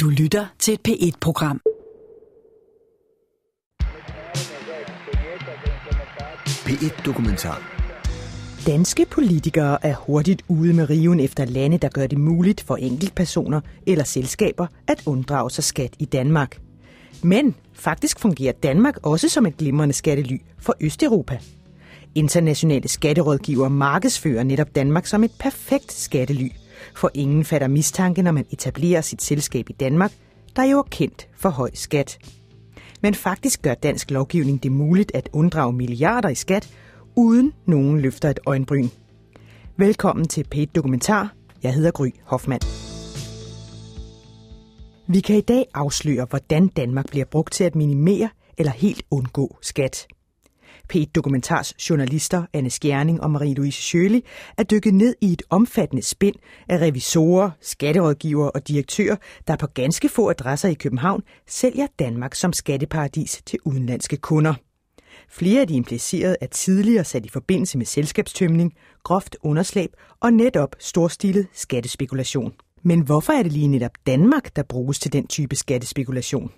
Du lytter til et P1-program. P1 Dokumentar. Danske politikere er hurtigt ude med riven efter lande, der gør det muligt for enkeltpersoner eller selskaber at unddrage sig skat i Danmark. Men faktisk fungerer Danmark også som et glimrende skattely for Østeuropa. Internationale skatterådgiver markedsfører netop Danmark som et perfekt skattely, for ingen fatter mistanke, når man etablerer sit selskab i Danmark, der jo er kendt for høj skat. Men faktisk gør dansk lovgivning det muligt at unddrage milliarder i skat, uden nogen løfter et øjenbryn. Velkommen til Pet Dokumentar. Jeg hedder Gry Hoffmann. Vi kan i dag afsløre, hvordan Danmark bliver brugt til at minimere eller helt undgå skat. P1 Dokumentars journalister Anne Skjerning og Marie-Louise Sjøli er dykket ned i et omfattende spind af revisorer, skatterådgivere og direktører, der på ganske få adresser i København sælger Danmark som skatteparadis til udenlandske kunder. Flere af de implicerede er tidligere sat i forbindelse med selskabstømning, groft underslæb og netop storstilet skattespekulation. Men hvorfor er det lige netop Danmark, der bruges til den type skattespekulation?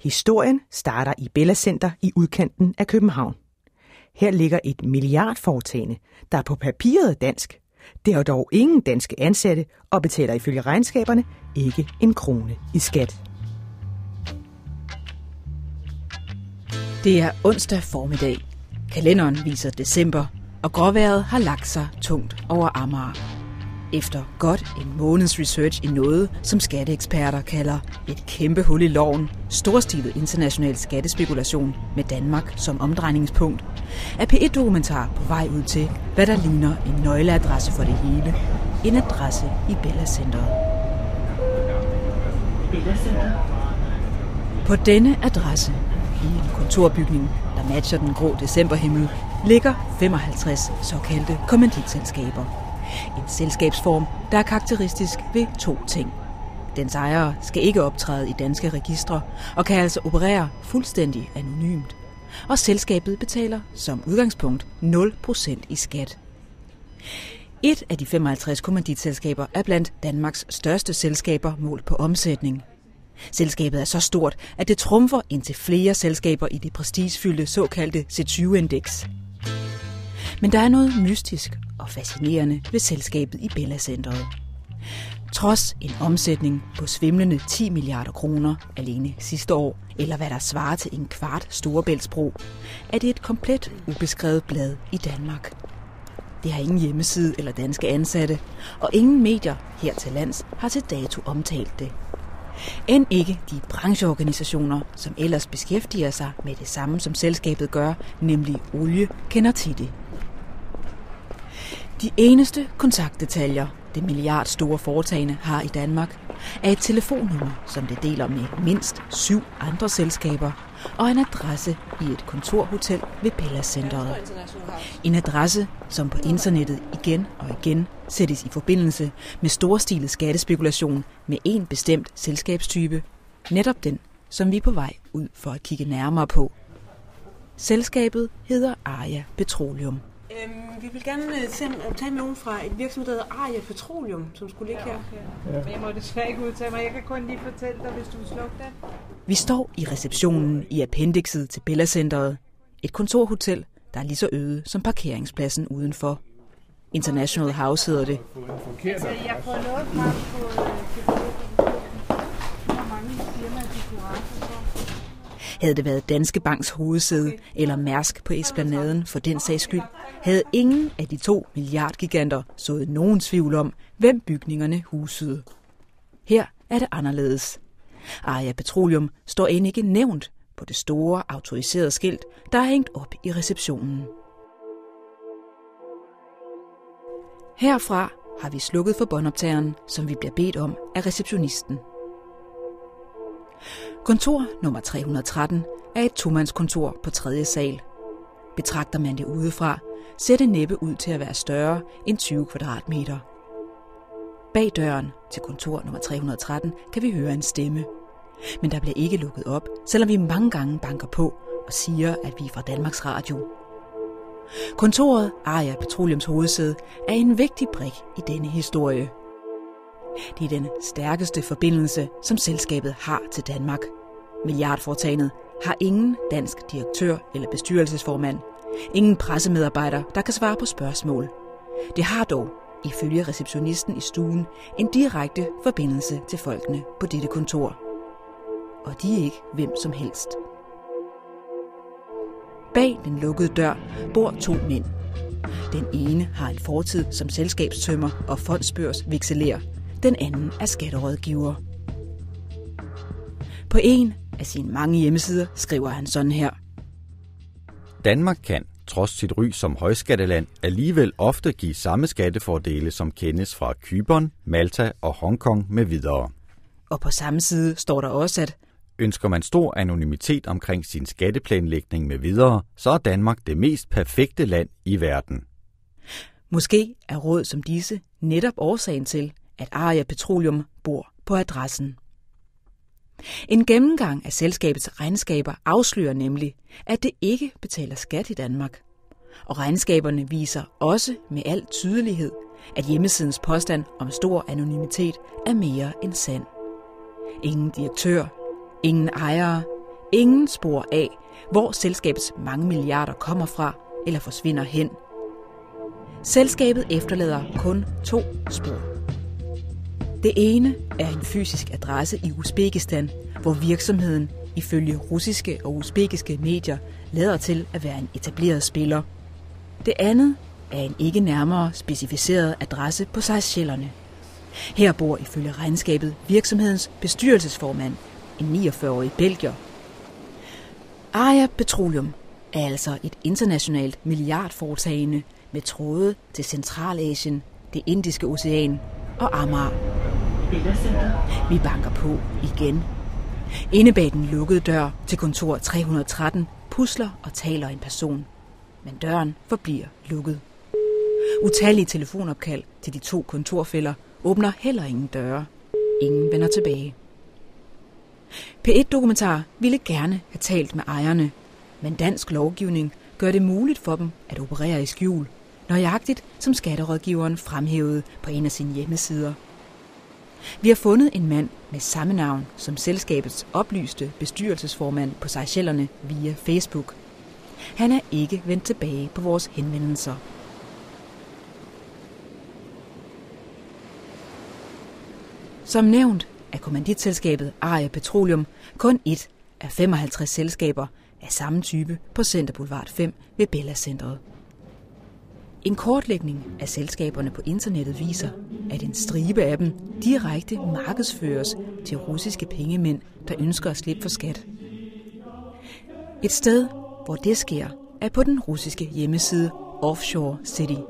Historien starter i Bella Center i udkanten af København. Her ligger et milliardforetagende, der er på papiret er dansk. Det har dog ingen danske ansatte og betaler ifølge regnskaberne ikke en krone i skat. Det er onsdag formiddag. Kalenderen viser december, og gråværet har lagt sig tungt over Amager. Efter godt en måneds research i noget, som skatteeksperter kalder et kæmpe hul i loven, storstilet international skattespekulation med Danmark som omdrejningspunkt, er P1-dokumentar på vej ud til, hvad der ligner en nøgleadresse for det hele. En adresse i Bella Centeret. På denne adresse, i en kontorbygning, der matcher den grå decemberhimmel, ligger 55 såkaldte kommanditselskaber. En selskabsform, der er karakteristisk ved to ting. Dens ejere skal ikke optræde i danske registre og kan altså operere fuldstændig anonymt. Og selskabet betaler som udgangspunkt 0% i skat. Et af de 55 kommanditselskaber er blandt Danmarks største selskaber målt på omsætning. Selskabet er så stort, at det trumfer ind til flere selskaber i det prestigefyldte såkaldte C20-indeks. Men der er noget mystisk og fascinerende ved selskabet i Bella Centeret. Trods en omsætning på svimlende 10 milliarder kroner alene sidste år, eller hvad der svarer til en kvart Storebæltsbro, er det et komplet ubeskrevet blad i Danmark. Det har ingen hjemmeside eller danske ansatte, og ingen medier her til lands har til dato omtalt det. End ikke de brancheorganisationer, som ellers beskæftiger sig med det samme som selskabet gør, nemlig olie, kender til det. De eneste kontaktdetaljer, det milliardstore foretagende har i Danmark, er et telefonnummer, som det deler med mindst syv andre selskaber, og en adresse i et kontorhotel ved Pella-centeret. En adresse, som på internettet igen og igen sættes i forbindelse med storstilet skattespekulation med en bestemt selskabstype, netop den, som vi er på vej ud for at kigge nærmere på. Selskabet hedder Aria Petroleum. Øhm, vi vil gerne uh, se, uh, tale med nogen fra et virksomhed, der hedder Aria Petroleum, som skulle ligge her. Ja. Men jeg må desværre ikke udtale mig. Jeg kan kun lige fortælle dig, hvis du vil slukke den. Vi står i receptionen i appendixet til Bella Centeret. Et kontorhotel, der er lige så øde som parkeringspladsen udenfor. International House hedder det. Altså, jeg får noget frem på, øh, hvor mange firmaer de kunne rette for. Havde det været Danske Banks hovedsæde eller Mærsk på Esplanaden for den sags skyld, havde ingen af de to milliardgiganter sået nogen tvivl om, hvem bygningerne husede. Her er det anderledes. Aria Petroleum står end ikke nævnt på det store autoriserede skilt, der er hængt op i receptionen. Herfra har vi slukket for båndoptageren, som vi bliver bedt om af receptionisten. Kontor nummer 313 er et tomandskontor på tredje sal. Betragter man det udefra, ser det næppe ud til at være større end 20 kvadratmeter. Bag døren til kontor nummer 313 kan vi høre en stemme. Men der bliver ikke lukket op, selvom vi mange gange banker på og siger, at vi er fra Danmarks Radio. Kontoret Aria Petroleums hovedsæde er en vigtig brik i denne historie. Det er den stærkeste forbindelse, som selskabet har til Danmark. Milliardforetagendet har ingen dansk direktør eller bestyrelsesformand. Ingen pressemedarbejder, der kan svare på spørgsmål. Det har dog, ifølge receptionisten i stuen, en direkte forbindelse til folkene på dette kontor. Og de er ikke hvem som helst. Bag den lukkede dør bor to mænd. Den ene har en fortid som selskabstømmer og fondsbørs vekselerer den anden er skatterådgiver. På en af sine mange hjemmesider skriver han sådan her. Danmark kan, trods sit ry som højskatteland, alligevel ofte give samme skattefordele, som kendes fra Kypern, Malta og Hongkong med videre. Og på samme side står der også, at Ønsker man stor anonymitet omkring sin skatteplanlægning med videre, så er Danmark det mest perfekte land i verden. måske er råd som disse netop årsagen til, at Aria Petroleum bor på adressen. En gennemgang af selskabets regnskaber afslører nemlig, at det ikke betaler skat i Danmark. Og regnskaberne viser også med al tydelighed, at hjemmesidens påstand om stor anonymitet er mere end sand. Ingen direktør, ingen ejere, ingen spor af, hvor selskabets mange milliarder kommer fra eller forsvinder hen. Selskabet efterlader kun to spor. Det ene er en fysisk adresse i Uzbekistan, hvor virksomheden ifølge russiske og uzbekiske medier lader til at være en etableret spiller. Det andet er en ikke nærmere specificeret adresse på Seychellerne. Her bor ifølge regnskabet virksomhedens bestyrelsesformand, en 49-årig belgier. Aria Petroleum er altså et internationalt milliardforetagende med tråde til Centralasien, det Indiske Ocean og Amager. Vi banker på igen. Inde bag den lukkede dør til kontor 313 pusler og taler en person. Men døren forbliver lukket. Utallige telefonopkald til de to kontorfælder åbner heller ingen døre. Ingen vender tilbage. P1-dokumentar ville gerne have talt med ejerne, men dansk lovgivning gør det muligt for dem at operere i skjul, nøjagtigt som skatterådgiveren fremhævede på en af sine hjemmesider. Vi har fundet en mand med samme navn som selskabets oplyste bestyrelsesformand på Seychellerne via Facebook. Han er ikke vendt tilbage på vores henvendelser. Som nævnt er kommanditselskabet Aria Petroleum kun et af 55 selskaber af samme type på Center Boulevard 5 ved Bella Centret. En kortlægning af selskaberne på internettet viser, at en stribe af dem direkte markedsføres til russiske pengemænd, der ønsker at slippe for skat. Et sted, hvor det sker, er på den russiske hjemmeside Offshore City.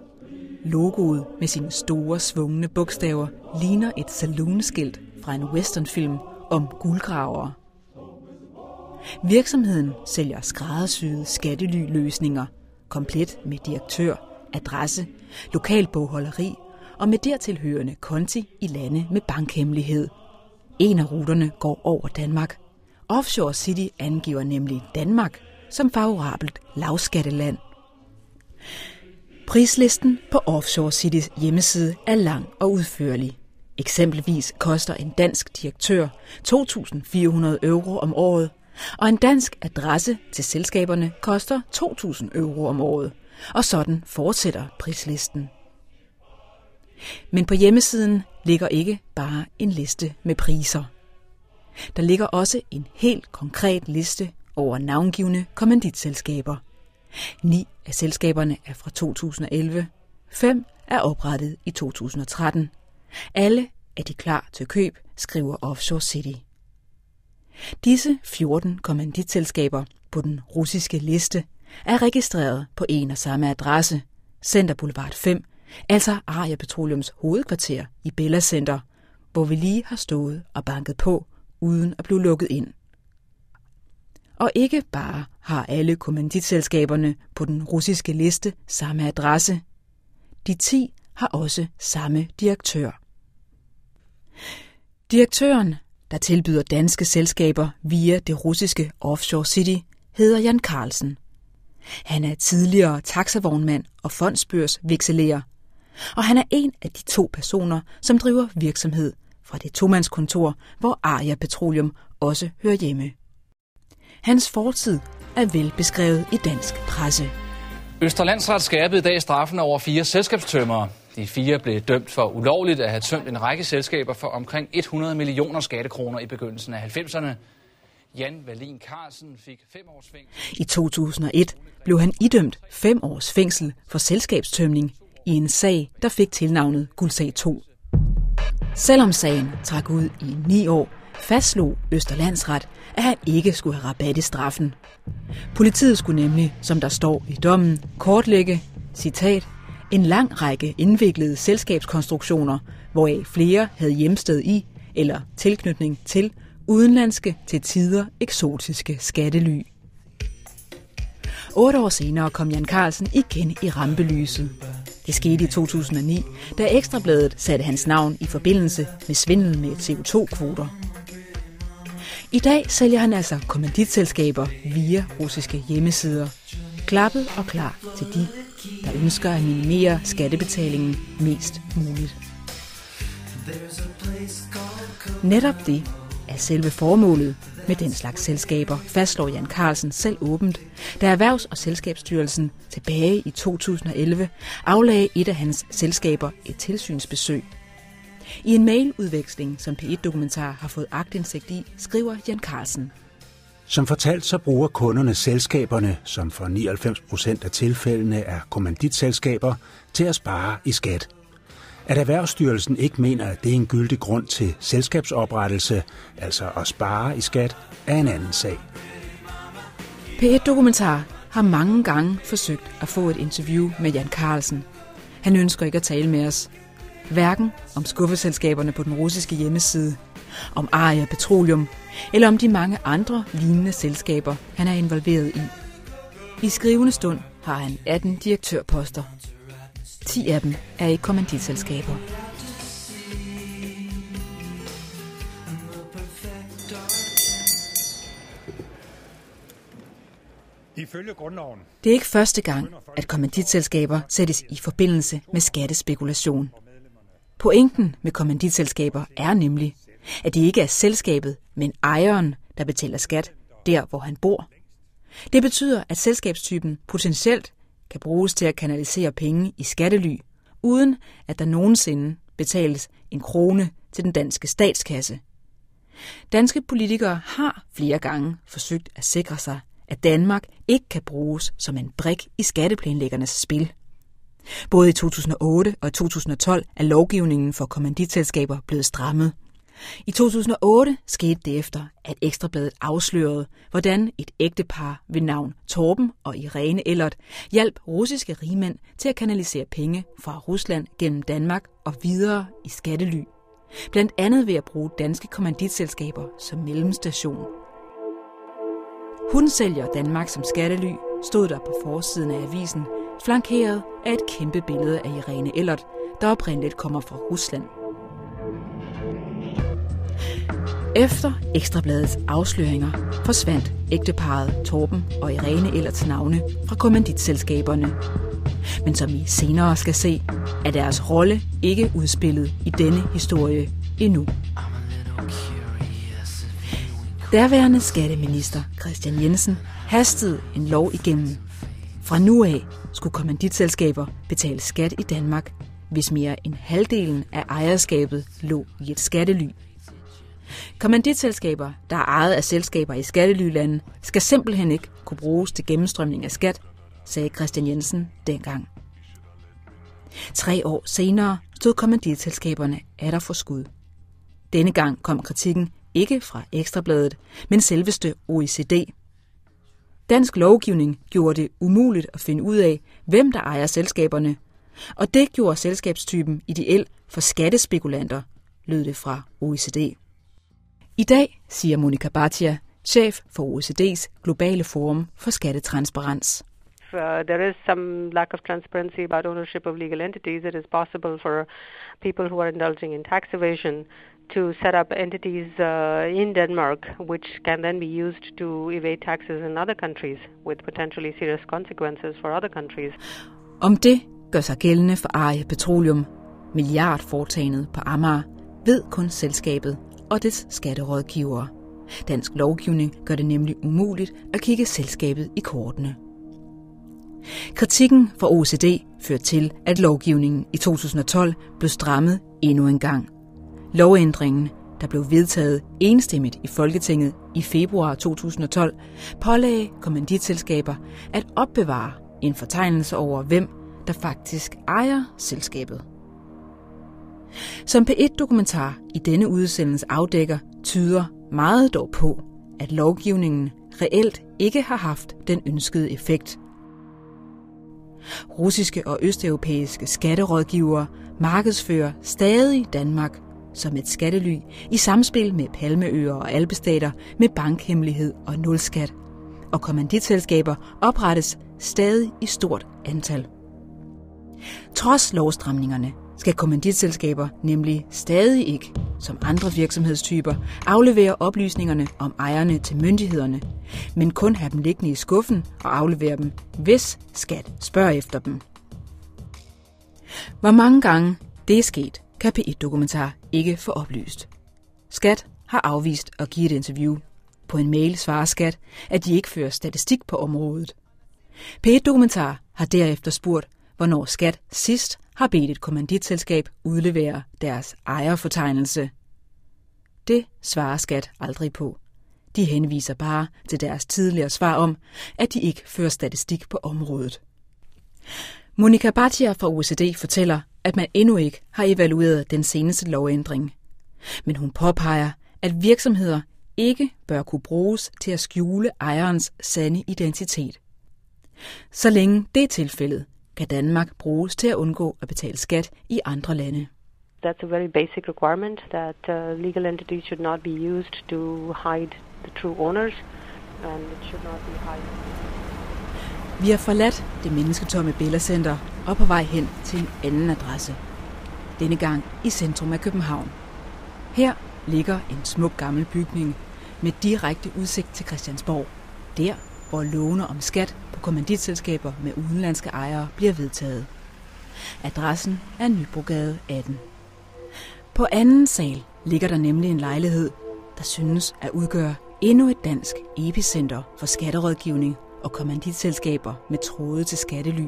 Logoet med sine store, svungne bogstaver ligner et saloonskilt fra en westernfilm om guldgravere. Virksomheden sælger skræddersyede skattelyløsninger, komplet med direktør, adresse, lokalbogholderi og med dertilhørende konti i lande med bankhemmelighed. En af ruterne går over Danmark. Offshore City angiver nemlig Danmark som favorabelt lavskatteland. Prislisten på Offshore Citys hjemmeside er lang og udførlig. Eksempelvis koster en dansk direktør 2.400 euro om året, og en dansk adresse til selskaberne koster 2.000 euro om året. Og sådan fortsætter prislisten. Men på hjemmesiden ligger ikke bare en liste med priser. Der ligger også en helt konkret liste over navngivende kommanditselskaber. Ni af selskaberne er fra 2011, fem er oprettet i 2013. Alle er de klar til køb, skriver Offshore City. Disse 14 kommanditselskaber på den russiske liste er registreret på en og samme adresse, Center Boulevard 5, altså Aria Petroleums hovedkvarter i Bella Center, hvor vi lige har stået og banket på, uden at blive lukket ind. Og ikke bare har alle kommanditselskaberne på den russiske liste samme adresse. De 10 har også samme direktør. Direktøren, der tilbyder danske selskaber via det russiske Offshore City, hedder Jan Carlsen. Han er tidligere taxavognmand og fondsbørs og han er en af de to personer, som driver virksomhed fra det tomandskontor, hvor Aria Petroleum også hører hjemme. Hans fortid er velbeskrevet i dansk presse. Østerlandsret skærpede i dag straffen over fire selskabstømmere. De fire blev dømt for ulovligt at have tømt en række selskaber for omkring 100 millioner skattekroner i begyndelsen af 90'erne. Jan Valin Carlsen fik fem års fængsel. I 2001 blev han idømt fem års fængsel for selskabstømning i en sag, der fik tilnavnet Guldsag 2. Selvom sagen trak ud i ni år, fastslog Østerlandsret, at han ikke skulle have rabat i straffen. Politiet skulle nemlig, som der står i dommen, kortlægge, citat, en lang række indviklede selskabskonstruktioner, hvoraf flere havde hjemsted i eller tilknytning til udenlandske til tider eksotiske skattely. Otte år senere kom Jan Carlsen igen i rampelyset. Det skete i 2009, da Ekstrabladet satte hans navn i forbindelse med svindel med CO2-kvoter. I dag sælger han altså kommanditselskaber via russiske hjemmesider. Klappet og klar til de, der ønsker at minimere skattebetalingen mest muligt. Netop det er selve formålet med den slags selskaber, fastslår Jan Carlsen selv åbent, da Erhvervs- og Selskabsstyrelsen tilbage i 2011 aflagde et af hans selskaber et tilsynsbesøg. I en mailudveksling, som P1-dokumentar har fået agtindsigt i, skriver Jan Carlsen. Som fortalt, så bruger kunderne selskaberne, som for 99 procent af tilfældene er kommanditselskaber, til at spare i skat. At Erhvervsstyrelsen ikke mener, at det er en gyldig grund til selskabsoprettelse, altså at spare i skat, er en anden sag. P1-dokumentar har mange gange forsøgt at få et interview med Jan Carlsen. Han ønsker ikke at tale med os. Hverken om skuffeselskaberne på den russiske hjemmeside, om Aria Petroleum eller om de mange andre lignende selskaber, han er involveret i. I skrivende stund har han 18 direktørposter. 10 af dem er i kommanditselskaber. Det er ikke første gang, at kommanditselskaber sættes i forbindelse med skattespekulation. Pointen med kommanditselskaber er nemlig, at det ikke er selskabet, men ejeren, der betaler skat der, hvor han bor. Det betyder, at selskabstypen potentielt kan bruges til at kanalisere penge i skattely, uden at der nogensinde betales en krone til den danske statskasse. Danske politikere har flere gange forsøgt at sikre sig, at Danmark ikke kan bruges som en brik i skatteplanlæggernes spil. Både i 2008 og 2012 er lovgivningen for kommanditselskaber blevet strammet. I 2008 skete det efter, at Ekstrabladet afslørede, hvordan et ægtepar ved navn Torben og Irene Ellert hjalp russiske rigmænd til at kanalisere penge fra Rusland gennem Danmark og videre i skattely. Blandt andet ved at bruge danske kommanditselskaber som mellemstation. Hun sælger Danmark som skattely, stod der på forsiden af avisen, flankeret af et kæmpe billede af Irene Ellert, der oprindeligt kommer fra Rusland. Efter Ekstrabladets afsløringer forsvandt ægteparet Torben og Irene Ellerts navne fra kommanditselskaberne. Men som I senere skal se, er deres rolle ikke udspillet i denne historie endnu. Derværende skatteminister Christian Jensen hastede en lov igennem. Fra nu af skulle kommanditselskaber betale skat i Danmark, hvis mere end halvdelen af ejerskabet lå i et skattely Kommanditselskaber, der er ejet af selskaber i skattelylande, skal simpelthen ikke kunne bruges til gennemstrømning af skat, sagde Christian Jensen dengang. Tre år senere stod kommanditselskaberne der for skud. Denne gang kom kritikken ikke fra Ekstrabladet, men selveste OECD. Dansk lovgivning gjorde det umuligt at finde ud af, hvem der ejer selskaberne, og det gjorde selskabstypen ideel for skattespekulanter, lød det fra OECD. I dag, siger Monika Batia, chef for OECD's globale forum for skattetransparens. Uh, there is some lack of transparency about ownership of legal entities, it is possible for people who are indulging in tax evasion to set up entities uh, in Denmark, which can then be used to evade taxes in other countries, with potentially serious consequences for other countries. Om det gør sig gældende for Aria Petroleum, milliardforetagendet på Amager, ved kun selskabet og dets skatterådgivere. Dansk lovgivning gør det nemlig umuligt at kigge selskabet i kortene. Kritikken fra OECD førte til, at lovgivningen i 2012 blev strammet endnu en gang. Lovændringen, der blev vedtaget enstemmigt i Folketinget i februar 2012, pålagde kommanditselskaber at opbevare en fortegnelse over, hvem der faktisk ejer selskabet. Som P1-dokumentar i denne udsendelse afdækker, tyder meget dog på, at lovgivningen reelt ikke har haft den ønskede effekt. Russiske og østeuropæiske skatterådgivere markedsfører stadig Danmark som et skattely i samspil med Palmeøer og Alpestater med bankhemmelighed og nulskat. Og kommanditselskaber oprettes stadig i stort antal. Trods lovstramningerne skal kommanditselskaber nemlig stadig ikke, som andre virksomhedstyper, aflevere oplysningerne om ejerne til myndighederne, men kun have dem liggende i skuffen og aflevere dem, hvis skat spørger efter dem. Hvor mange gange det er sket, kan P1-dokumentar ikke få oplyst. Skat har afvist at give et interview. På en mail svarer Skat, at de ikke fører statistik på området. P1-dokumentar har derefter spurgt, hvornår Skat sidst har bedt et kommanditselskab udlevere deres ejerfortegnelse. Det svarer Skat aldrig på. De henviser bare til deres tidligere svar om, at de ikke fører statistik på området. Monika Batia fra OECD fortæller, at man endnu ikke har evalueret den seneste lovændring. Men hun påpeger, at virksomheder ikke bør kunne bruges til at skjule ejerens sande identitet. Så længe det er tilfældet, kan Danmark bruges til at undgå at betale skat i andre lande. That's a very basic requirement that uh, legal entities should not be used to hide the true owners, and it should not be hide. Vi har forladt det mennesketomme Bella Center og på vej hen til en anden adresse. Denne gang i centrum af København. Her ligger en smuk gammel bygning med direkte udsigt til Christiansborg. Der, hvor låne om skat på kommanditselskaber med udenlandske ejere bliver vedtaget. Adressen er Nybrogade 18. På anden sal ligger der nemlig en lejlighed, der synes at udgøre endnu et dansk epicenter for skatterådgivning og kommanditselskaber med tråde til skattely.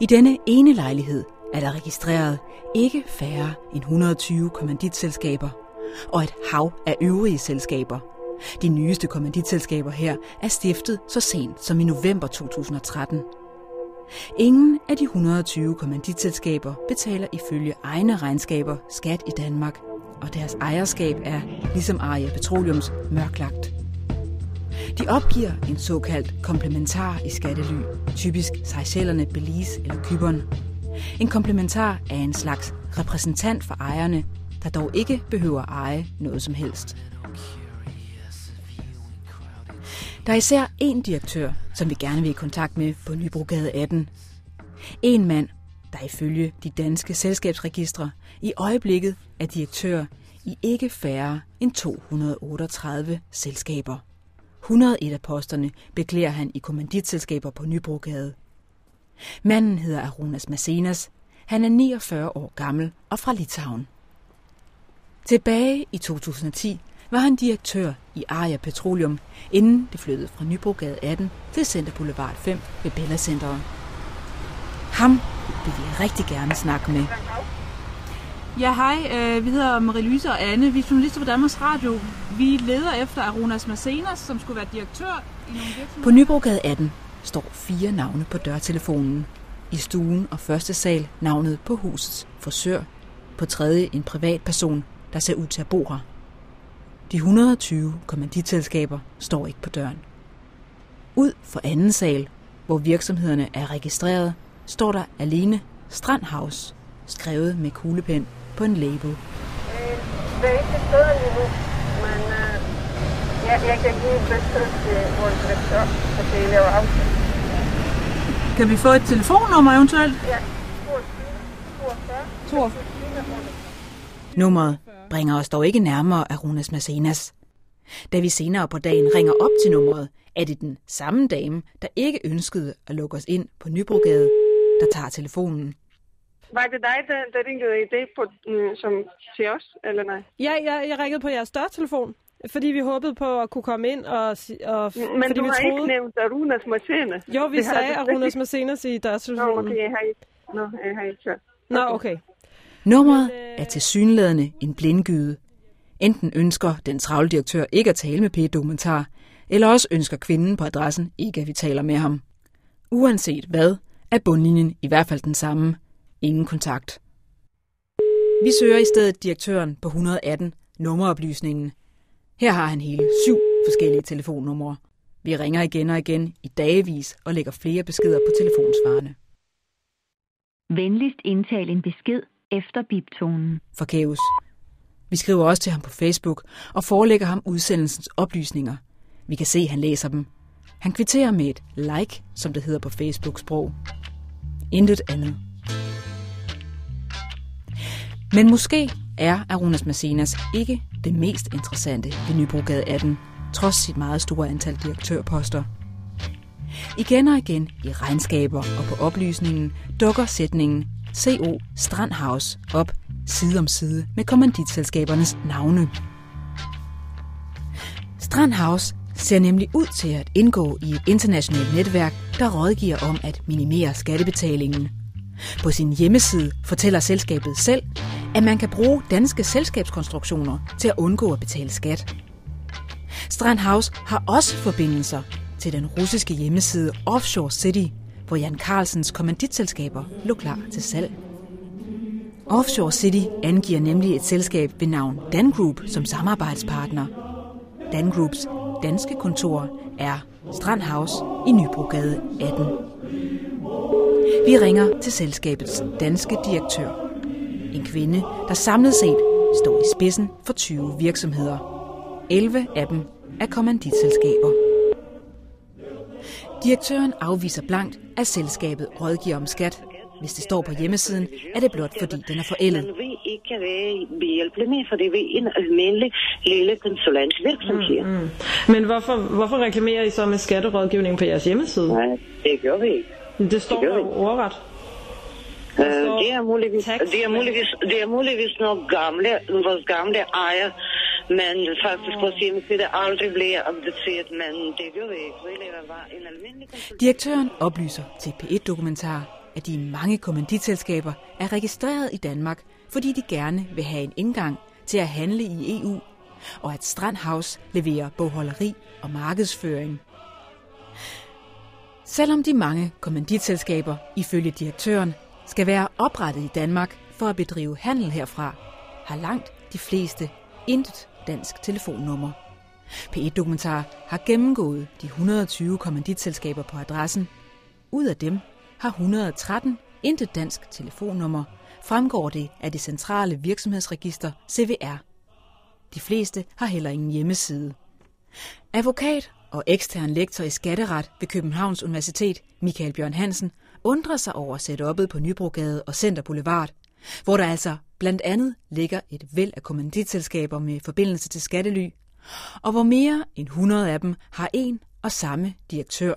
I denne ene lejlighed er der registreret ikke færre end 120 kommanditselskaber og et hav af øvrige selskaber. De nyeste kommanditselskaber her er stiftet så sent som i november 2013. Ingen af de 120 kommanditselskaber betaler ifølge egne regnskaber skat i Danmark, og deres ejerskab er, ligesom Aria Petroleums, mørklagt. De opgiver en såkaldt komplementar i skattely, typisk Seychellerne, Belize eller Kyberen. En komplementar er en slags repræsentant for ejerne, der dog ikke behøver at eje noget som helst. Der er især én direktør, som vi gerne vil i kontakt med på Nybrogade 18. En mand, der ifølge de danske selskabsregistre i øjeblikket er direktør i ikke færre end 238 selskaber. 101 af posterne beklæder han i kommanditselskaber på Nybrogade. Manden hedder Arunas Masenas. Han er 49 år gammel og fra Litauen. Tilbage i 2010 var han direktør i Aria Petroleum, inden det flyttede fra Nybrogade 18 til Center Boulevard 5 ved Bella Centeret. Ham vil vi rigtig gerne snakke med. Ja, hej. Øh, vi hedder Marie-Louise og Anne. Vi er journalister på Danmarks Radio. Vi leder efter Aronas Macenas, som skulle være direktør i nogle virksomheder. På Nybrogade 18 står fire navne på dørtelefonen. I stuen og første sal navnet på husets frisør. På tredje en privatperson, der ser ud til at bo her. De 120 kommanditselskaber står ikke på døren. Ud for anden sal, hvor virksomhederne er registreret, står der alene Strandhaus, skrevet med kuglepen på en label. Det er ikke lige nu, men øh, jeg, jeg kan give et besked til vores direktør, at det laver aftale. Kan vi få et telefonnummer eventuelt? Ja, 42. Nummeret bringer os dog ikke nærmere Arunas Macenas. Da vi senere på dagen ringer op til nummeret, er det den samme dame, der ikke ønskede at lukke os ind på Nybrogade, der tager telefonen. Var det dig, der, der ringede i dag på, øh, som til os, eller nej? Ja, jeg, jeg ringede på jeres dørtelefon, fordi vi håbede på at kunne komme ind, og, og Men fordi du vi har troede... ikke nævnt Arunas Marcenes. Jo, vi Det sagde Arunas ikke. Marcenes i Nå, dørtelefonen. okay, jeg har ikke, Nå, jeg har ikke hørt. Nå, okay. Nummeret er til synlædende en blindgyde. Enten ønsker den travle direktør ikke at tale med P-dokumentar, eller også ønsker kvinden på adressen ikke, at vi taler med ham. Uanset hvad, er bundlinjen i hvert fald den samme. Ingen kontakt. Vi søger i stedet direktøren på 118, nummeroplysningen. Her har han hele syv forskellige telefonnumre. Vi ringer igen og igen i dagevis og lægger flere beskeder på telefonsvarene. Venligst indtal en besked efter biptonen. Forgæves. Vi skriver også til ham på Facebook og forelægger ham udsendelsens oplysninger. Vi kan se, at han læser dem. Han kvitterer med et like, som det hedder på Facebook-sprog. Intet andet. Men måske er Arunas Macenas ikke det mest interessante ved Nybrogade 18, trods sit meget store antal direktørposter. Igen og igen i regnskaber og på oplysningen dukker sætningen CO Strandhaus op side om side med kommanditselskabernes navne. Strandhaus ser nemlig ud til at indgå i et internationalt netværk, der rådgiver om at minimere skattebetalingen. På sin hjemmeside fortæller selskabet selv, at man kan bruge danske selskabskonstruktioner til at undgå at betale skat. Strandhaus har også forbindelser til den russiske hjemmeside Offshore City, hvor Jan Carlsens kommanditselskaber lå klar til salg. Offshore City angiver nemlig et selskab ved navn Dan Group som samarbejdspartner. Dan Groups danske kontor er Strandhaus i Nybrogade 18. Vi ringer til selskabets danske direktør. En kvinde, der samlet set står i spidsen for 20 virksomheder. 11 af dem er kommanditselskaber. Direktøren afviser blankt, at selskabet rådgiver om skat. Hvis det står på hjemmesiden, er det blot fordi den er forældet. Vil ikke kan være behjælpelig med, for det er en almindelig lille konsulentvirksomhed. Mm, mm. Men hvorfor, hvorfor reklamerer I så med skatterådgivning på jeres hjemmeside? Nej, det gør vi ikke. Det står Det vi. jo ordret. Uh, det, er muligvis, det, er muligvis, det er muligvis nogle gamle, vores gamle ejer, men faktisk på hjemmeside aldrig blev opdateret, men det gør vi ikke. Vi laver bare en almindelig Direktøren oplyser til P1-dokumentar, at de mange kommanditselskaber er registreret i Danmark, fordi de gerne vil have en indgang til at handle i EU, og at Strandhaus leverer bogholderi og markedsføring. Selvom de mange kommanditselskaber ifølge direktøren skal være oprettet i Danmark for at bedrive handel herfra, har langt de fleste intet dansk telefonnummer. P1-dokumentar har gennemgået de 120 kommanditselskaber på adressen. Ud af dem har 113 intet dansk telefonnummer, fremgår det af det centrale virksomhedsregister CVR. De fleste har heller ingen hjemmeside. Advokat og ekstern lektor i skatteret ved Københavns Universitet, Michael Bjørn Hansen, undrer sig over setup'et på Nybrogade og Center Boulevard, hvor der altså blandt andet ligger et væld af kommanditselskaber med forbindelse til skattely, og hvor mere end 100 af dem har en og samme direktør.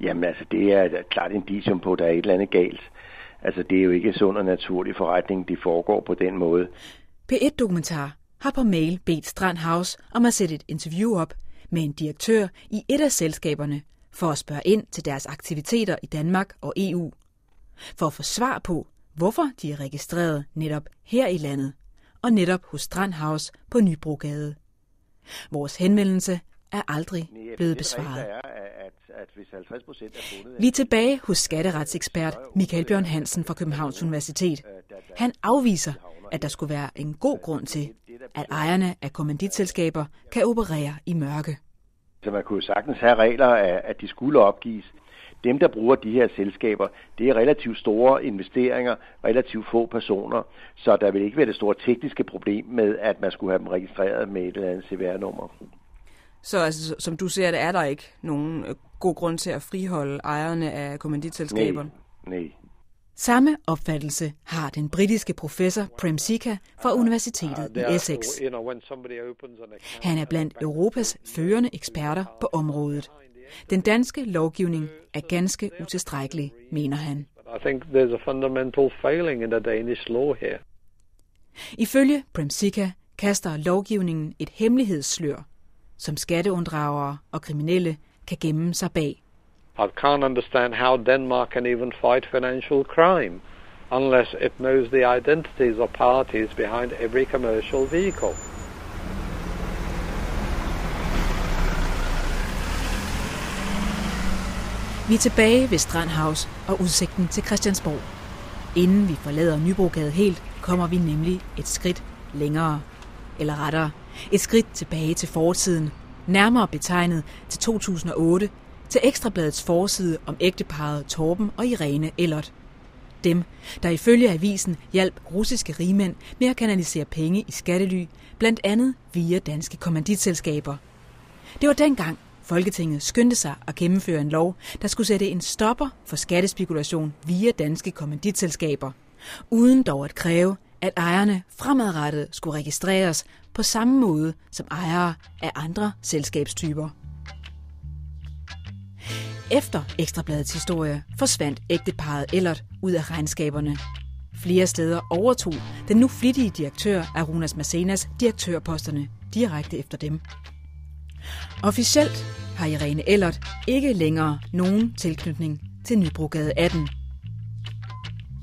Jamen altså, det er et klart indicium på, at der er et eller andet galt. Altså, det er jo ikke sund og naturlig forretning, de foregår på den måde. P1-dokumentar har på mail bedt Strandhaus om at sætte et interview op med en direktør i et af selskaberne for at spørge ind til deres aktiviteter i Danmark og EU. For at få svar på, hvorfor de er registreret netop her i landet, og netop hos Strandhaus på Nybrogade. Vores henvendelse er aldrig blevet besvaret. Det at, at hvis 50 procent fundet... Vi er tilbage hos skatteretsekspert Michael Bjørn Hansen fra Københavns Universitet. Han afviser, at der skulle være en god grund til, at ejerne af kommanditselskaber kan operere i mørke. Så man kunne sagtens have regler, at de skulle opgives. Dem, der bruger de her selskaber, det er relativt store investeringer, relativt få personer, så der vil ikke være det store tekniske problem med, at man skulle have dem registreret med et eller andet CVR-nummer. Så altså, som du ser det, er der ikke nogen øh, god grund til at friholde ejerne af kommanditselskaberne? Nej, nej. Samme opfattelse har den britiske professor Prem Sika fra Universitetet i Essex. Han er blandt Europas førende eksperter på området. Den danske lovgivning er ganske utilstrækkelig, mener han. I think there's a fundamental failing in the Danish law here. Ifølge Premsika kaster lovgivningen et hemmelighedsslør, som skatteunddragere og kriminelle kan gemme sig bag. I can't understand how Denmark can even fight financial crime unless it knows the identities of parties behind every commercial vehicle. Vi er tilbage ved Strandhaus og udsigten til Christiansborg. Inden vi forlader Nybrogade helt, kommer vi nemlig et skridt længere. Eller rettere, et skridt tilbage til fortiden, nærmere betegnet til 2008, til Ekstrabladets forside om ægteparet Torben og Irene Ellert. Dem, der ifølge avisen hjalp russiske rigmænd med at kanalisere penge i skattely, blandt andet via danske kommanditselskaber. Det var dengang, Folketinget skyndte sig at gennemføre en lov, der skulle sætte en stopper for skattespekulation via danske kommanditselskaber, uden dog at kræve, at ejerne fremadrettet skulle registreres på samme måde som ejere af andre selskabstyper. Efter Ekstrabladets historie forsvandt ægteparet Ellert ud af regnskaberne. Flere steder overtog den nu flittige direktør Arunas Macenas direktørposterne direkte efter dem. Officielt har Irene Ellert ikke længere nogen tilknytning til Nybrogade 18.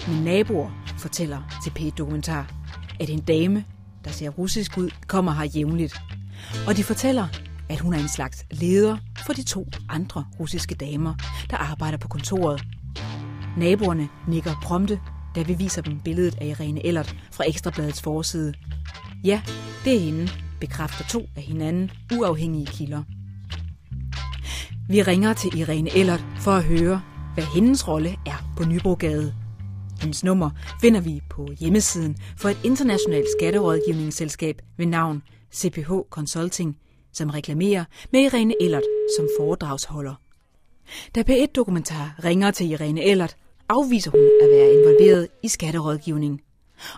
Min naboer fortæller til p Dokumentar, at en dame, der ser russisk ud, kommer her jævnligt. Og de fortæller, at hun er en slags leder for de to andre russiske damer, der arbejder på kontoret. Naboerne nikker prompte, da vi viser dem billedet af Irene Ellert fra Ekstrabladets forside. Ja, det er hende, bekræfter to af hinanden uafhængige kilder. Vi ringer til Irene Ellert for at høre, hvad hendes rolle er på Nybrogade. Hendes nummer finder vi på hjemmesiden for et internationalt skatterådgivningsselskab ved navn CPH Consulting, som reklamerer med Irene Ellert som foredragsholder. Da P1 Dokumentar ringer til Irene Ellert, afviser hun at være involveret i skatterådgivning.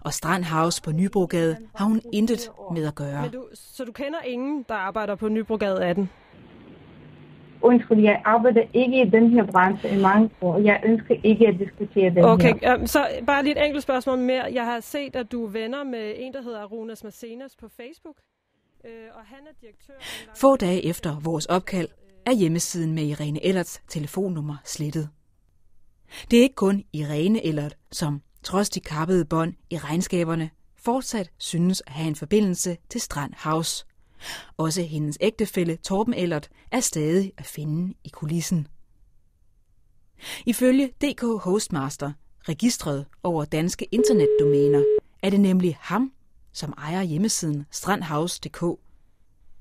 Og Strand House på Nybrogade har hun intet med at gøre. Men du, så du kender ingen, der arbejder på Nybrogade 18? Undskyld, jeg arbejder ikke i den her branche i mange år. Jeg ønsker ikke at diskutere den okay, her. Okay, så bare lige et enkelt spørgsmål mere. Jeg har set, at du er venner med en, der hedder Arunas Macenas på Facebook. Øh, og han er direktør... Få dage efter vores opkald er hjemmesiden med Irene Ellerts telefonnummer slettet. Det er ikke kun Irene Ellert, som trods de kappede bånd i regnskaberne, fortsat synes at have en forbindelse til Strand House. Også hendes ægtefælle Torben Ellert er stadig at finde i kulissen. Ifølge DK Hostmaster, registret over danske internetdomæner, er det nemlig ham, som ejer hjemmesiden strandhouse.dk.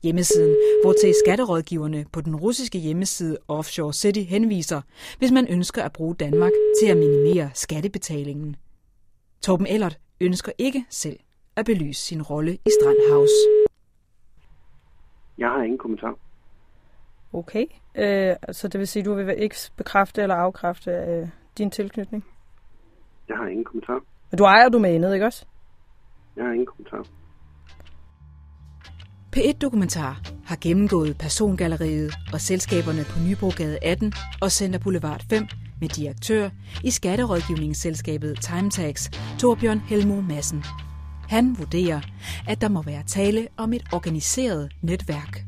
Hjemmesiden, hvor til skatterådgiverne på den russiske hjemmeside Offshore City henviser, hvis man ønsker at bruge Danmark til at minimere skattebetalingen. Torben Ellert ønsker ikke selv at belyse sin rolle i Strandhouse. Jeg har ingen kommentar. Okay, øh, så det vil sige, at du vil ikke bekræfte eller afkræfte øh, din tilknytning? Jeg har ingen kommentar. Men du ejer domænet, ikke også? Jeg har ingen kommentar. P1 Dokumentar har gennemgået persongalleriet og selskaberne på Nybrogade 18 og Center Boulevard 5 med direktør i skatterådgivningsselskabet Timetax, Torbjørn Helmo Madsen. Han vurderer, at der må være tale om et organiseret netværk.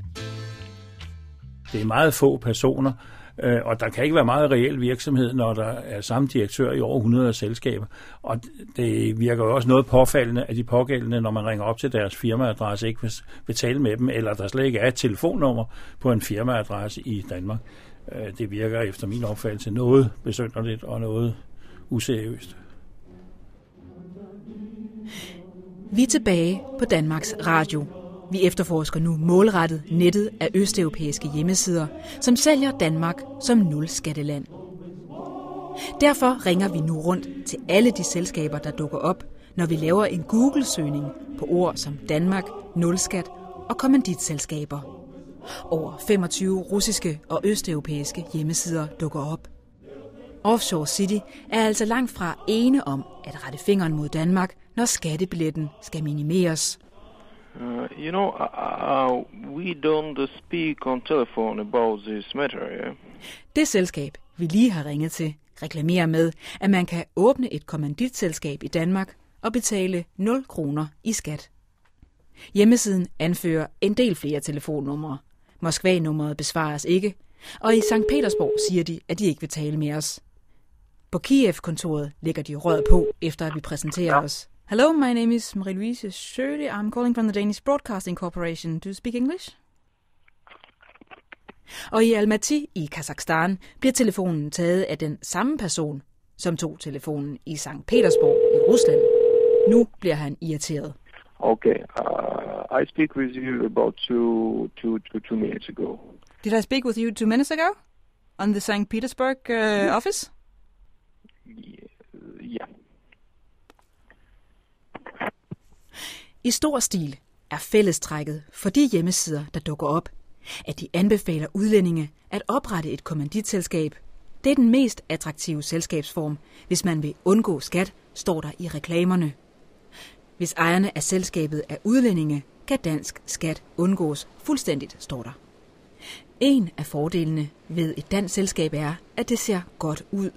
Det er meget få personer, øh, og der kan ikke være meget reel virksomhed, når der er samme direktør i over 100 selskaber. Og det virker jo også noget påfaldende, at de pågældende, når man ringer op til deres firmaadresse, ikke vil tale med dem, eller der slet ikke er et telefonnummer på en firmaadresse i Danmark. Øh, det virker efter min opfattelse noget besynderligt og noget useriøst. Vi er tilbage på Danmarks Radio. Vi efterforsker nu målrettet nettet af østeuropæiske hjemmesider, som sælger Danmark som nulskatteland. Derfor ringer vi nu rundt til alle de selskaber, der dukker op, når vi laver en Google-søgning på ord som Danmark, nulskat og kommanditselskaber. Over 25 russiske og østeuropæiske hjemmesider dukker op. Offshore City er altså langt fra ene om at rette fingeren mod Danmark, når skattebilletten skal minimeres. Uh, you know, uh, uh, we don't speak on telephone about this matter. Yeah? Det selskab, vi lige har ringet til, reklamerer med, at man kan åbne et kommanditselskab i Danmark og betale 0 kroner i skat. Hjemmesiden anfører en del flere telefonnumre. Moskva-nummeret besvares ikke, og i St. Petersborg siger de, at de ikke vil tale med os. På Kiev-kontoret lægger de rød på, efter at vi præsenterer os. Hello, my name is Marie-Louise Schøde. I'm calling from the Danish Broadcasting Corporation. Do you speak English? Og i Almaty i Kazakhstan bliver telefonen taget af den samme person, som tog telefonen i St. Petersborg i Rusland. Nu bliver han irriteret. Okay, uh, I speak with you about two, two, two, two minutes ago. Did I speak with you two minutes ago? On the St. Petersburg uh, office? Yeah. I stor stil er fællestrækket for de hjemmesider, der dukker op, at de anbefaler udlændinge at oprette et kommanditselskab. Det er den mest attraktive selskabsform, hvis man vil undgå skat, står der i reklamerne. Hvis ejerne af selskabet er udlændinge, kan dansk skat undgås fuldstændigt, står der. En af fordelene ved et dansk selskab er, at det ser godt ud.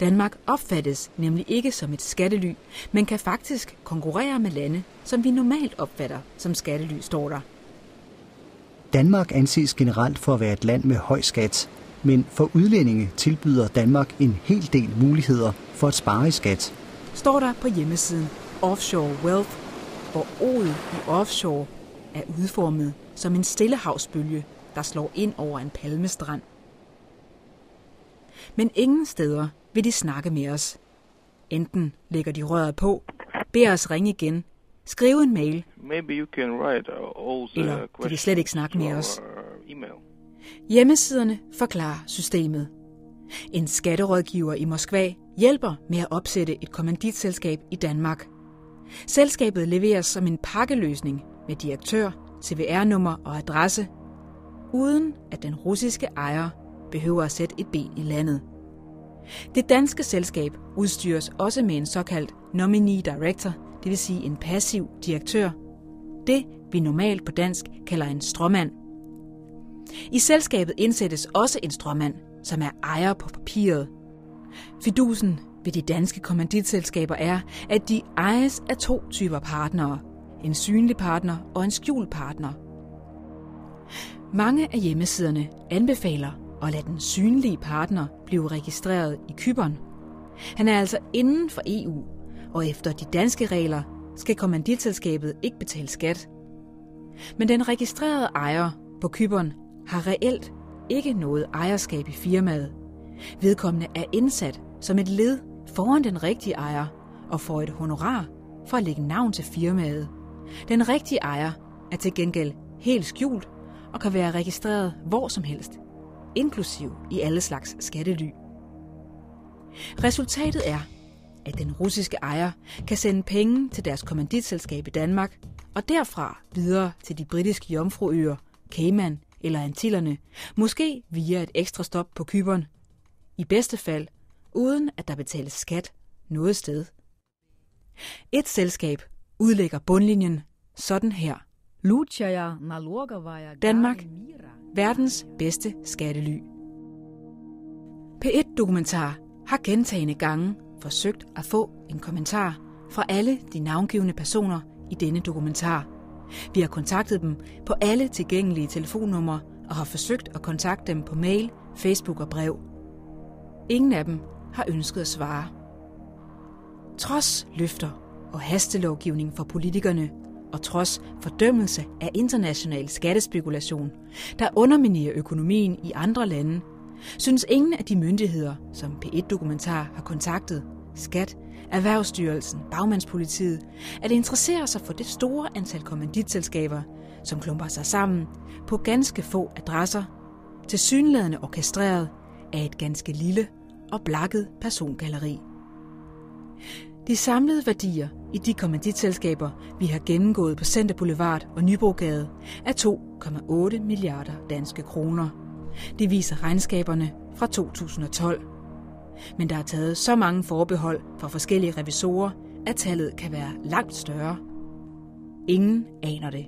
Danmark opfattes nemlig ikke som et skattely, men kan faktisk konkurrere med lande, som vi normalt opfatter som skattely, står der. Danmark anses generelt for at være et land med høj skat, men for udlændinge tilbyder Danmark en hel del muligheder for at spare i skat. Står der på hjemmesiden Offshore Wealth, hvor ordet i offshore er udformet som en stillehavsbølge, der slår ind over en palmestrand. Men ingen steder vil de snakke med os. Enten lægger de røret på, beder os ringe igen, skrive en mail, Maybe you can write all the eller de vil slet ikke snakke med os. email. Hjemmesiderne forklarer systemet. En skatterådgiver i Moskva hjælper med at opsætte et kommanditselskab i Danmark. Selskabet leveres som en pakkeløsning med direktør, CVR-nummer og adresse, uden at den russiske ejer behøver at sætte et ben i landet. Det danske selskab udstyres også med en såkaldt nominee director, det vil sige en passiv direktør. Det vi normalt på dansk kalder en stråmand. I selskabet indsættes også en stråmand, som er ejer på papiret. Fidusen ved de danske kommanditselskaber er, at de ejes af to typer partnere. En synlig partner og en skjult partner. Mange af hjemmesiderne anbefaler og lade den synlige partner blive registreret i Kypern. Han er altså inden for EU, og efter de danske regler skal kommanditselskabet ikke betale skat. Men den registrerede ejer på Kypern har reelt ikke noget ejerskab i firmaet. Vedkommende er indsat som et led foran den rigtige ejer og får et honorar for at lægge navn til firmaet. Den rigtige ejer er til gengæld helt skjult og kan være registreret hvor som helst, inklusiv i alle slags skattely. Resultatet er, at den russiske ejer kan sende penge til deres kommanditselskab i Danmark, og derfra videre til de britiske jomfruøer, Cayman eller Antillerne, måske via et ekstra stop på Kyberen. I bedste fald, uden at der betales skat noget sted. Et selskab udlægger bundlinjen sådan her. Danmark, verdens bedste skattely. P1 Dokumentar har gentagende gange forsøgt at få en kommentar fra alle de navngivende personer i denne dokumentar. Vi har kontaktet dem på alle tilgængelige telefonnumre og har forsøgt at kontakte dem på mail, Facebook og brev. Ingen af dem har ønsket at svare. Trods løfter og hastelovgivning for politikerne, og trods fordømmelse af international skattespekulation, der underminerer økonomien i andre lande, synes ingen af de myndigheder, som P1-dokumentar har kontaktet, Skat, Erhvervsstyrelsen, Bagmandspolitiet, at interessere sig for det store antal kommanditselskaber, som klumper sig sammen på ganske få adresser, til synlædende orkestreret af et ganske lille og blakket persongalleri. De samlede værdier i de kommanditselskaber, vi har gennemgået på Center Boulevard og Nybrogade, er 2,8 milliarder danske kroner. Det viser regnskaberne fra 2012. Men der er taget så mange forbehold fra forskellige revisorer, at tallet kan være langt større. Ingen aner det.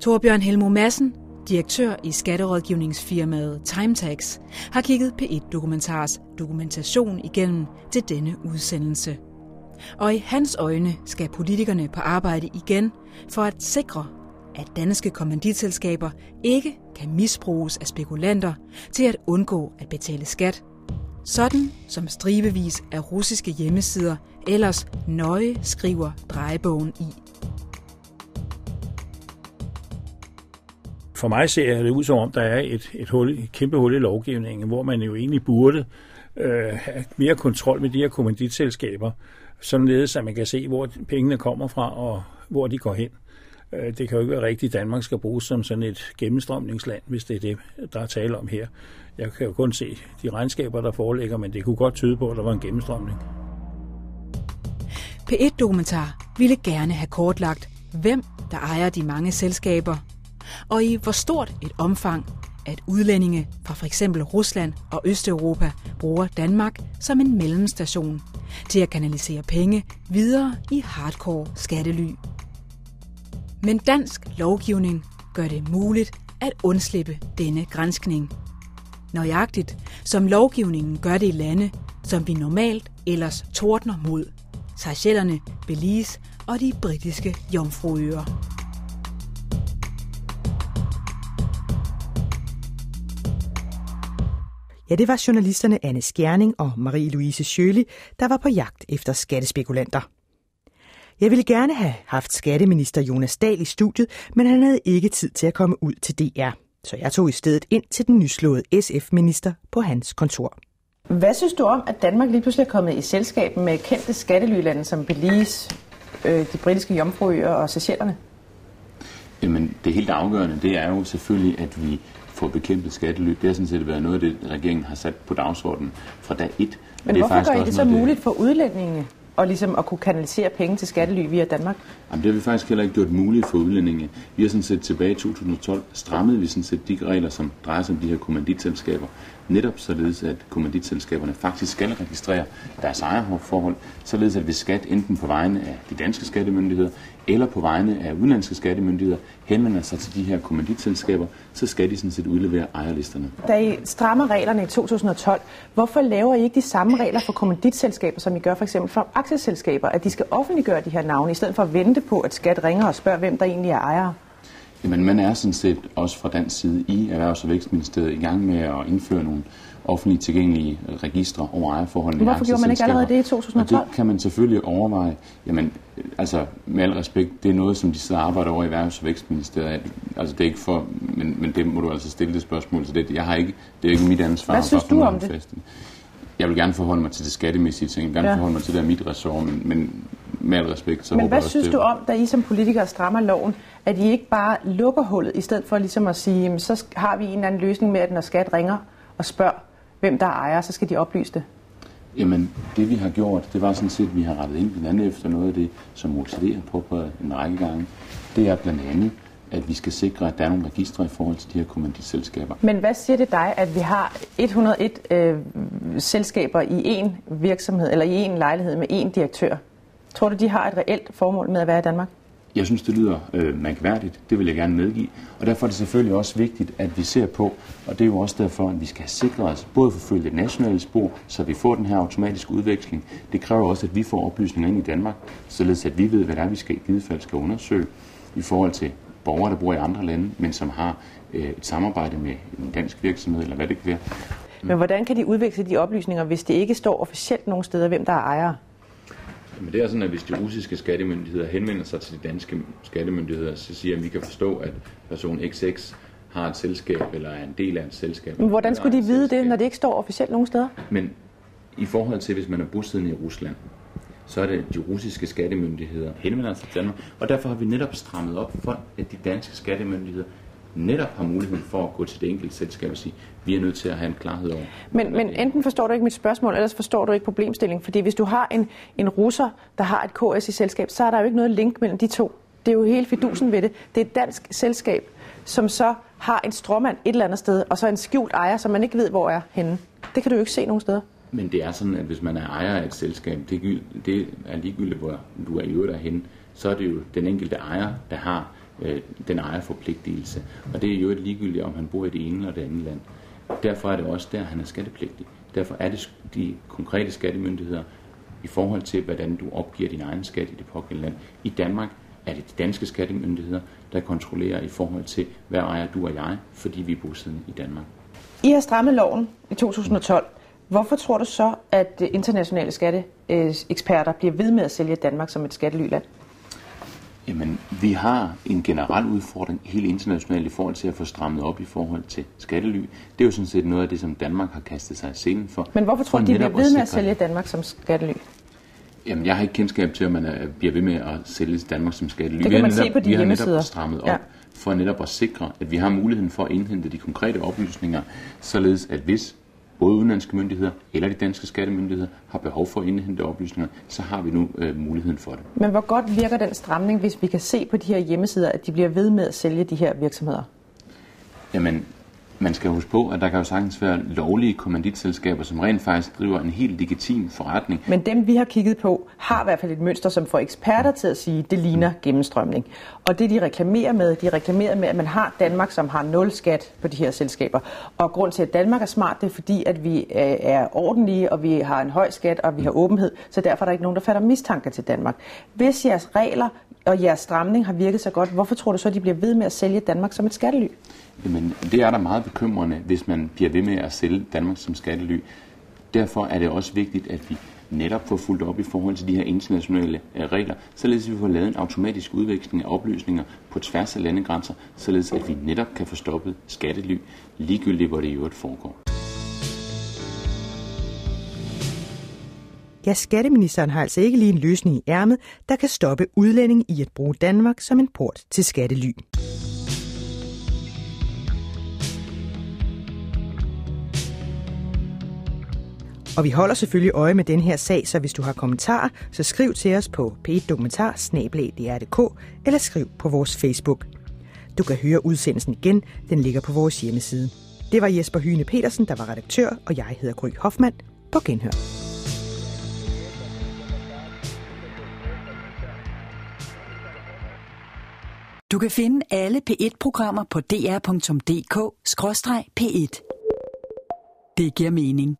Torbjørn Helmo Madsen, direktør i skatterådgivningsfirmaet Timetax, har kigget P1 Dokumentars dokumentation igennem til denne udsendelse. Og i hans øjne skal politikerne på arbejde igen for at sikre, at danske kommanditselskaber ikke kan misbruges af spekulanter til at undgå at betale skat. Sådan som stribevis af russiske hjemmesider ellers nøje skriver drejebogen i. For mig ser det ud som om, der er et, et, hul, et kæmpe hul i lovgivningen, hvor man jo egentlig burde øh, have mere kontrol med de her kommanditselskaber, således at man kan se, hvor pengene kommer fra og hvor de går hen. Øh, det kan jo ikke være rigtigt, at Danmark skal bruges som sådan et gennemstrømningsland, hvis det er det, der er tale om her. Jeg kan jo kun se de regnskaber, der foreligger, men det kunne godt tyde på, at der var en gennemstrømning. P1-dokumentar ville gerne have kortlagt, hvem der ejer de mange selskaber, og i hvor stort et omfang, at udlændinge fra f.eks. Rusland og Østeuropa bruger Danmark som en mellemstation til at kanalisere penge videre i hardcore skattely. Men dansk lovgivning gør det muligt at undslippe denne grænskning. Nøjagtigt som lovgivningen gør det i lande, som vi normalt ellers tordner mod. Seychellerne, Belize og de britiske jomfruøer. Ja, det var journalisterne Anne Skjerning og Marie-Louise Sjøli, der var på jagt efter skattespekulanter. Jeg ville gerne have haft skatteminister Jonas Dahl i studiet, men han havde ikke tid til at komme ud til DR. Så jeg tog i stedet ind til den nyslåede SF-minister på hans kontor. Hvad synes du om, at Danmark lige pludselig er kommet i selskab med kendte skattelylande som Belize, øh, de britiske jomfruøer og Seychellerne? Jamen, det helt afgørende, det er jo selvfølgelig, at vi får bekæmpet skattely. Det har sådan set været noget af det, regeringen har sat på dagsordenen fra dag 1. Men det hvorfor gør I det så muligt for udlændinge og ligesom at kunne kanalisere penge til skattely via Danmark? Jamen, det har vi faktisk heller ikke gjort muligt for udlændinge. Vi har sådan set tilbage i 2012 strammet vi sådan set de regler, som drejer sig om de her kommanditselskaber. Netop således, at kommanditselskaberne faktisk skal registrere deres ejerforhold, således at hvis skat enten på vegne af de danske skattemyndigheder eller på vegne af udenlandske skattemyndigheder henvender sig til de her kommanditselskaber, så skal de sådan set udlevere ejerlisterne. Da I strammer reglerne i 2012, hvorfor laver I ikke de samme regler for kommanditselskaber, som I gør for eksempel for aktieselskaber, at de skal offentliggøre de her navne, i stedet for at vente på, at skat ringer og spørger, hvem der egentlig er ejere? Jamen, man er sådan set også fra dansk side i Erhvervs- og Vækstministeriet i gang med at indføre nogle offentligt tilgængelige registre over ejerforholdene. Hvorfor gjorde man ikke allerede det i 2012? Og det kan man selvfølgelig overveje. Jamen, altså med al respekt, det er noget, som de sidder og arbejder over i Erhvervs- og Vækstministeriet. Altså det er ikke for, men, men det må du altså stille det spørgsmål til det. Jeg har ikke, det er ikke mit ansvar. Hvad synes du om det? Festen. Jeg vil gerne forholde mig til det skattemæssige ting. Jeg vil gerne ja. forholde mig til det af mit ressort, men, men med al respekt, så Men hvad synes det... du om, da I som politikere strammer loven, at I ikke bare lukker hullet, i stedet for ligesom at sige, så har vi en eller anden løsning med, at når skat ringer og spørger, hvem der ejer, så skal de oplyse det? Jamen, det vi har gjort, det var sådan set, at vi har rettet ind blandt andet efter noget af det, som OECD har påpeget en række gange. Det er blandt andet, at vi skal sikre, at der er nogle registre i forhold til de her kommanditselskaber. Men hvad siger det dig, at vi har 101 øh, selskaber i én virksomhed, eller i én lejlighed med én direktør? Tror du, de har et reelt formål med at være i Danmark? Jeg synes, det lyder øh, mærkværdigt. Det vil jeg gerne medgive. Og derfor er det selvfølgelig også vigtigt, at vi ser på, og det er jo også derfor, at vi skal sikre os både forfølge det nationale spor, så vi får den her automatiske udveksling. Det kræver også, at vi får oplysninger ind i Danmark, således at vi ved, hvad det er, vi skal i givet fald skal undersøge i forhold til borgere, der bor i andre lande, men som har øh, et samarbejde med en dansk virksomhed, eller hvad det kan være. Men hvordan kan de udveksle de oplysninger, hvis det ikke står officielt nogen steder, hvem der er ejere? Men det er sådan, at hvis de russiske skattemyndigheder henvender sig til de danske skattemyndigheder, så siger at vi kan forstå, at person XX har et selskab eller er en del af et selskab. Men hvordan skulle de vide det, når det ikke står officielt nogen steder? Men i forhold til, hvis man er bosiddende i Rusland, så er det de russiske skattemyndigheder henvender sig til Danmark. Og derfor har vi netop strammet op for, at de danske skattemyndigheder netop har muligheden for at gå til det enkelte selskab og sige, vi er nødt til at have en klarhed over. Men, men enten forstår du ikke mit spørgsmål, ellers forstår du ikke problemstillingen. Fordi hvis du har en, en russer, der har et KS i selskab, så er der jo ikke noget link mellem de to. Det er jo helt fidusen ved det. Det er et dansk selskab, som så har en stråmand et eller andet sted, og så en skjult ejer, som man ikke ved, hvor er henne. Det kan du jo ikke se nogen steder. Men det er sådan, at hvis man er ejer af et selskab, det, det er ligegyldigt, hvor du er i øvrigt henne, så er det jo den enkelte ejer, der har øh, den ejerforpligtelse. Og det er jo et ligegyldigt, om han bor i det ene eller det andet land. Derfor er det også der, han er skattepligtig. Derfor er det de konkrete skattemyndigheder i forhold til, hvordan du opgiver din egen skat i det pågældende land. I Danmark er det de danske skattemyndigheder, der kontrollerer i forhold til, hvad ejer du og jeg, fordi vi er bosiddende i Danmark. I har strammet loven i 2012. Hvorfor tror du så, at øh, internationale skatteeksperter bliver ved med at sælge Danmark som et skattelyland? Jamen, vi har en generel udfordring helt internationalt i forhold til at få strammet op i forhold til skattely. Det er jo sådan set noget af det, som Danmark har kastet sig i scenen for. Men hvorfor tror du, de bliver ved med at sælge Danmark som skattely? Jamen, jeg har ikke kendskab til, at man bliver ved med at sælge Danmark som skattely. Det kan man se på de Vi har netop strammet op ja. for netop at sikre, at vi har muligheden for at indhente de konkrete oplysninger, således at hvis både udenlandske myndigheder eller de danske skattemyndigheder har behov for at indhente oplysninger, så har vi nu øh, muligheden for det. Men hvor godt virker den stramning, hvis vi kan se på de her hjemmesider, at de bliver ved med at sælge de her virksomheder? Jamen, man skal huske på, at der kan jo sagtens være lovlige kommanditselskaber, som rent faktisk driver en helt legitim forretning. Men dem, vi har kigget på, har i hvert fald et mønster, som får eksperter til at sige, at det ligner gennemstrømning. Og det, de reklamerer med, de reklamerer med, at man har Danmark, som har nul skat på de her selskaber. Og grund til, at Danmark er smart, det er fordi, at vi er ordentlige, og vi har en høj skat, og vi har åbenhed. Så derfor er der ikke nogen, der fatter mistanke til Danmark. Hvis jeres regler og jeres stramning har virket så godt, hvorfor tror du så, at de bliver ved med at sælge Danmark som et skattely? Jamen, det er da meget bekymrende, hvis man bliver ved med at sælge Danmark som skattely. Derfor er det også vigtigt, at vi netop får fuldt op i forhold til de her internationale øh, regler, således at vi får lavet en automatisk udveksling af oplysninger på tværs af landegrænser, således at vi netop kan få stoppet skattely, ligegyldigt hvor det i øvrigt foregår. Ja, skatteministeren har altså ikke lige en løsning i ærmet, der kan stoppe udlænding i at bruge Danmark som en port til skattely. Og vi holder selvfølgelig øje med den her sag, så hvis du har kommentarer, så skriv til os på p dokumentar eller skriv på vores Facebook. Du kan høre udsendelsen igen, den ligger på vores hjemmeside. Det var Jesper Hyne Petersen, der var redaktør, og jeg hedder Gry Hoffmann. På genhør. Du kan finde alle P1-programmer på dr.dk-p1. Det giver mening.